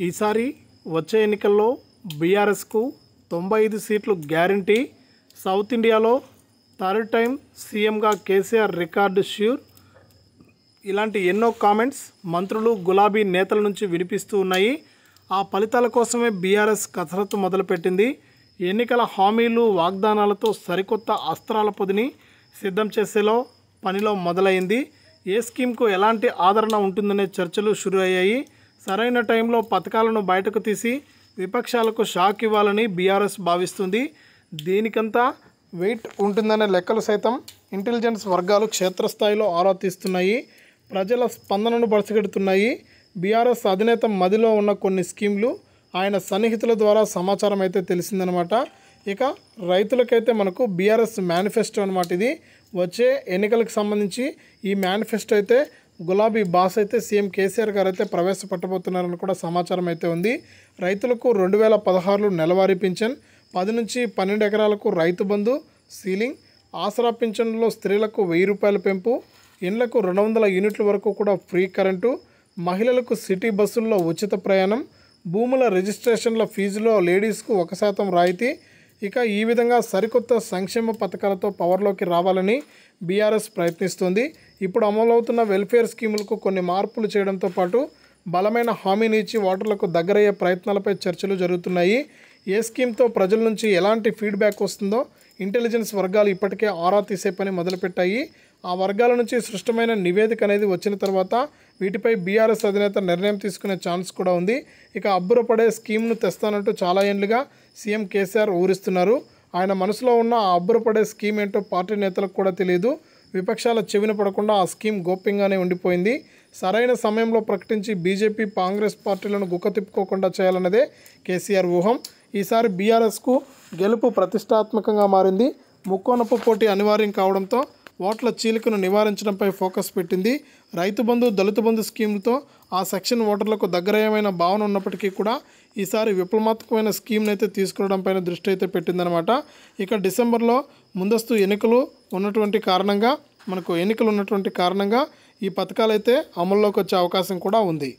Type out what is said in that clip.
ఈసారి వచ్చే ఎన్నికల్లో బీఆర్ఎస్కు తొంభై ఐదు సీట్లు గ్యారంటీ. సౌత్ ఇండియాలో థర్డ్ టైం సీఎంగా కేసీఆర్ రికార్డు ష్యూర్. ఇలాంటి ఎన్నో కామెంట్స్ మంత్రులు గులాబీ నేతల నుంచి వినిపిస్తూ ఉన్నాయి. ఆ ఫలితాల కోసమే బీఆర్ఎస్ కసరత్తు మొదలుపెట్టింది. ఎన్నికల హామీలు వాగ్దానాలతో సరికొత్త అస్త్రాల పొదిని సిద్ధం చేసేలో పనిలో మొదలైంది. ఏ స్కీమ్కు ఎలాంటి ఆదరణ ఉంటుందనే చర్చలు షురు అయ్యాయి. సరైన టైంలో పథకాలను బయటకు తీసి విపక్షాలకు షాక్ ఇవ్వాలని బీఆర్ఎస్ భావిస్తుంది. దీనికంతా వెయిట్ ఉంటుందనే లెక్కలు సైతం ఇంటెలిజెన్స్ వర్గాలు క్షేత్రస్థాయిలో ఆరా తీస్తున్నాయి. ప్రజల స్పందనను పరచగెడుతున్నాయి బీఆర్ఎస్ అధినేత మదిలో ఉన్న కొన్ని స్కీమ్లు ఆయన సన్నిహితుల ద్వారా సమాచారం అయితే తెలిసిందనమాట. ఇక రైతులకైతే మనకు బీఆర్ఎస్ మేనిఫెస్టో అనమాట ఇది. వచ్చే ఎన్నికలకు సంబంధించి ఈ మేనిఫెస్టో అయితే గులాబీ బాస్ అయితే సీఎం కేసీఆర్ గారు అయితే ప్రవేశపెట్టబోతున్నారని కూడా సమాచారం అయితే ఉంది. రైతులకు రెండు వేల పదహారులో నెలవారీ పింఛన్ పది నుంచి పన్నెండు ఎకరాలకు రైతు బంధు సీలింగ్ ఆసరా పింఛన్లో స్త్రీలకు వెయ్యి రూపాయల పెంపు ఇండ్లకు రెండు వందల యూనిట్ల వరకు కూడా ఫ్రీ కరెంటు మహిళలకు సిటీ బస్సుల్లో ఉచిత ప్రయాణం భూముల రిజిస్ట్రేషన్ల ఫీజులో లేడీస్కు ఒక శాతం రాయితీ. ఇక ఈ విధంగా సరికొత్త సంక్షేమ పథకాలతో పవర్లోకి రావాలని బీఆర్ఎస్ ప్రయత్నిస్తుంది. ఇప్పుడు అమలవుతున్న వెల్ఫేర్ స్కీములకు కొన్ని మార్పులు చేయడంతో పాటు బలమైన హామీని ఇచ్చి ఓటర్లకు దగ్గరయ్యే ప్రయత్నాలపై చర్చలు జరుగుతున్నాయి. ఏ స్కీమ్తో ప్రజల నుంచి ఎలాంటి ఫీడ్బ్యాక్ వస్తుందో ఇంటెలిజెన్స్ వర్గాలు ఇప్పటికే ఆరా తీసే పని మొదలుపెట్టాయి. ఆ వర్గాల నుంచి సృష్టమైన నివేదిక అనేది వచ్చిన తర్వాత వీటిపై బీఆర్ఎస్ అధినేత నిర్ణయం తీసుకునే ఛాన్స్ కూడా ఉంది. ఇక అబ్బురపడే స్కీమ్ను తెస్తానంటూ చాలా ఏళ్ళుగా సీఎం కేసీఆర్ ఊరిస్తున్నారు. ఆయన మనసులో ఉన్న ఆ అబ్బురపడే స్కీమ్ ఏంటో పార్టీ నేతలకు కూడా తెలియదు. విపక్షాల చెవిన పడకుండా ఆ స్కీమ్ గోప్యంగానే ఉండిపోయింది. సరైన సమయంలో ప్రకటించి బీజేపీ కాంగ్రెస్ పార్టీలను గుక్క తిప్పుకోకుండా చేయాలన్నదే కేసీఆర్ ఊహం. ఈసారి బీఆర్ఎస్కు గెలుపు ప్రతిష్టాత్మకంగా మారింది. ముక్కోనపు పోటీ అనివార్యం కావడంతో ఓట్ల చీలికను నివారించడంపై ఫోకస్ పెట్టింది. రైతు బంధు దళిత బంధు స్కీమ్తో ఆ సెక్షన్ ఓటర్లకు దగ్గరయమైన భావన ఉన్నప్పటికీ కూడా ఈసారి విప్లవాత్మకమైన స్కీమ్ని అయితే తీసుకురావడంపైన దృష్టి అయితే పెట్టిందనమాట ఇక డిసెంబర్లో ముందస్తు ఎన్నికలు ఉన్నటువంటి కారణంగా మనకు ఎన్నికలు ఉన్నటువంటి కారణంగా ఈ పథకాలు అయితే అమల్లోకి వచ్చే అవకాశం కూడా ఉంది.